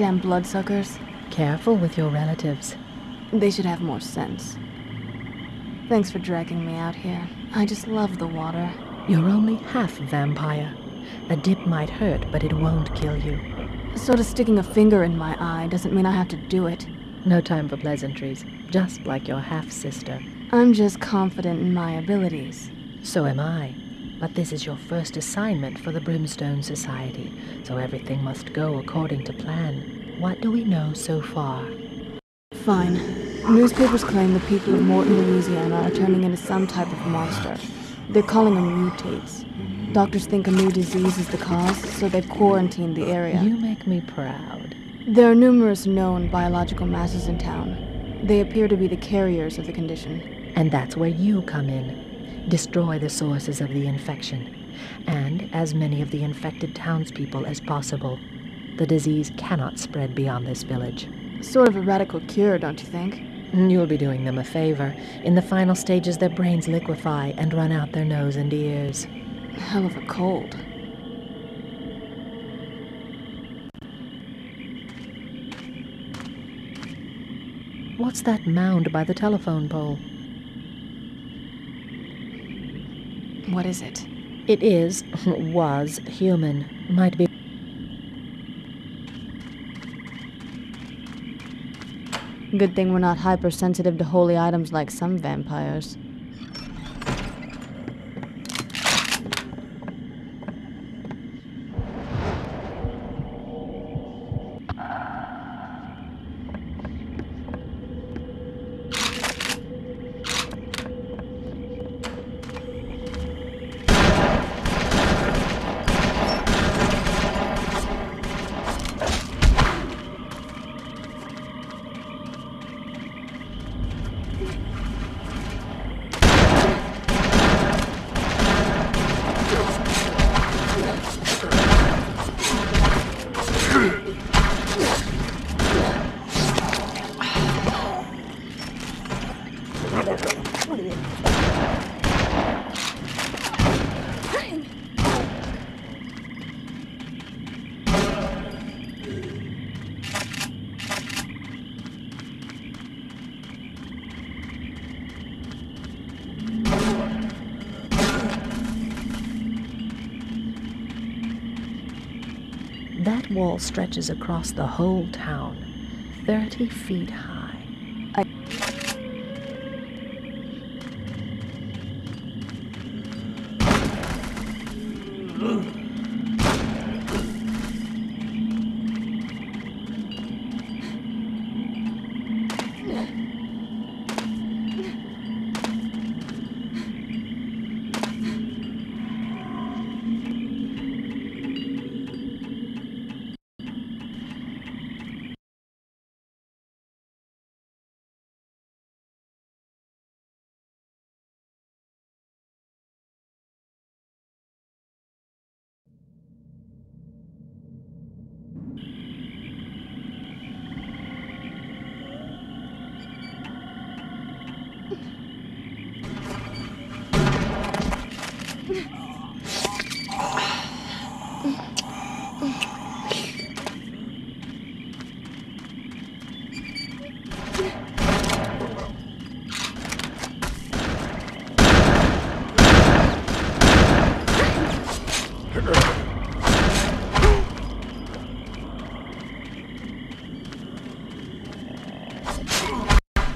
Damn bloodsuckers. Careful with your relatives. They should have more sense. Thanks for dragging me out here. I just love the water. You're only half vampire. A dip might hurt, but it won't kill you. Sort of sticking a finger in my eye doesn't mean I have to do it. No time for pleasantries, just like your half sister. I'm just confident in my abilities. So am I. But this is your first assignment for the Brimstone Society, so everything must go according to plan. What do we know so far? Fine. Newspapers claim the people of Morton, Louisiana are turning into some type of monster. They're calling them mutates. Doctors think a new disease is the cause, so they've quarantined the area. You make me proud. There are numerous known biological masses in town. They appear to be the carriers of the condition. And that's where you come in. Destroy the sources of the infection, and as many of the infected townspeople as possible. The disease cannot spread beyond this village. Sort of a radical cure, don't you think? You'll be doing them a favor. In the final stages, their brains liquefy and run out their nose and ears. Hell of a cold. What's that mound by the telephone pole? What is it? It is, was, human. Might be. Good thing we're not hypersensitive to holy items like some vampires. Wall stretches across the whole town, 30 feet high.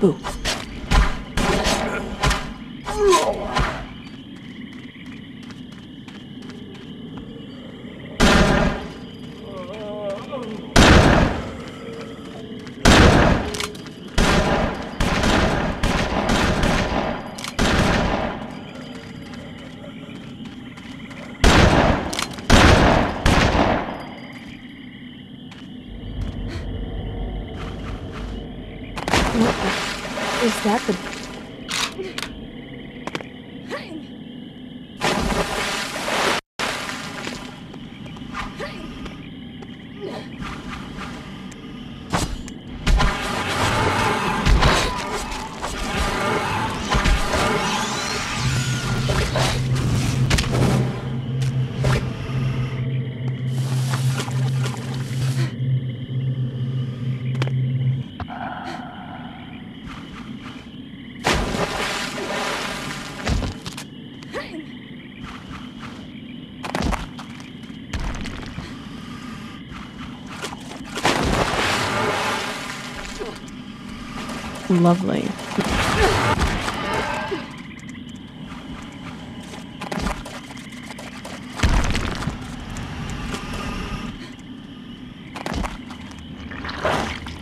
Boo. Is that the. Lovely.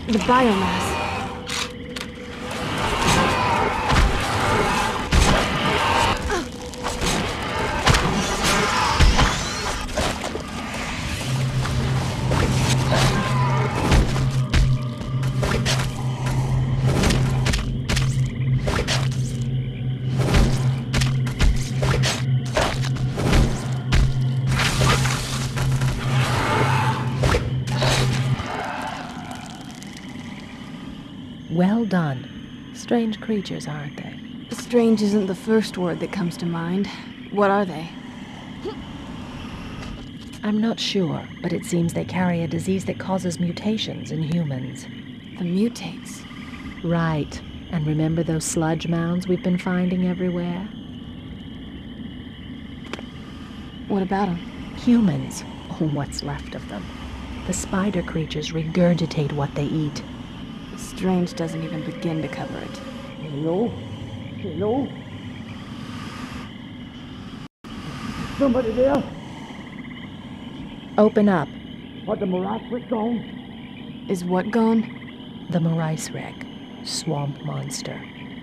The biomass. Well done. Strange creatures, aren't they? Strange isn't the first word that comes to mind. What are they? I'm not sure, but it seems they carry a disease that causes mutations in humans. The mutates. Right. And remember those sludge mounds we've been finding everywhere? What about them? Humans, or what's left of them. The spider creatures regurgitate what they eat. Strange doesn't even begin to cover it. Hello? Hello? Somebody there? Open up. What, the mirage was gone? Is what gone? The Moraisreg, swamp monster.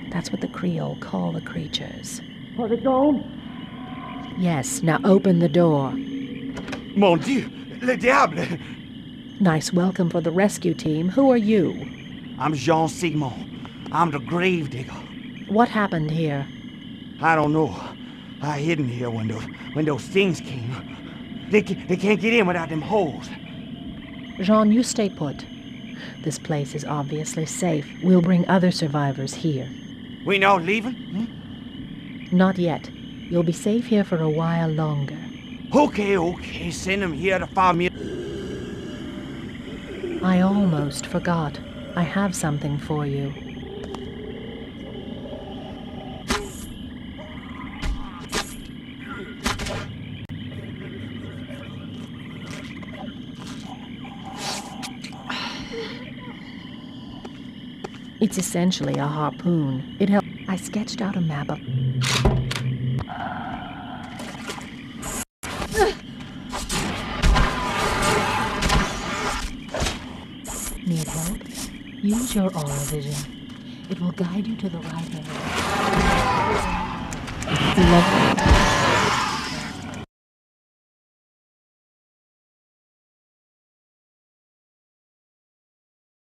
That's what the Creole call the creatures. Are they gone? Yes, now open the door. Mon Dieu, le diable! Nice welcome for the rescue team. Who are you? I'm Jean Sigmund. I'm the grave digger. What happened here? I don't know. I hid in here when those when those things came. They they can't get in without them holes. Jean, you stay put. This place is obviously safe. We'll bring other survivors here. We not leaving? Hmm? Not yet. You'll be safe here for a while longer. Okay, okay. Send them here to find me. I almost forgot. I have something for you. It's essentially a harpoon. It helps. I sketched out a map of. Need help? Use your aura vision. It will guide you to the right area.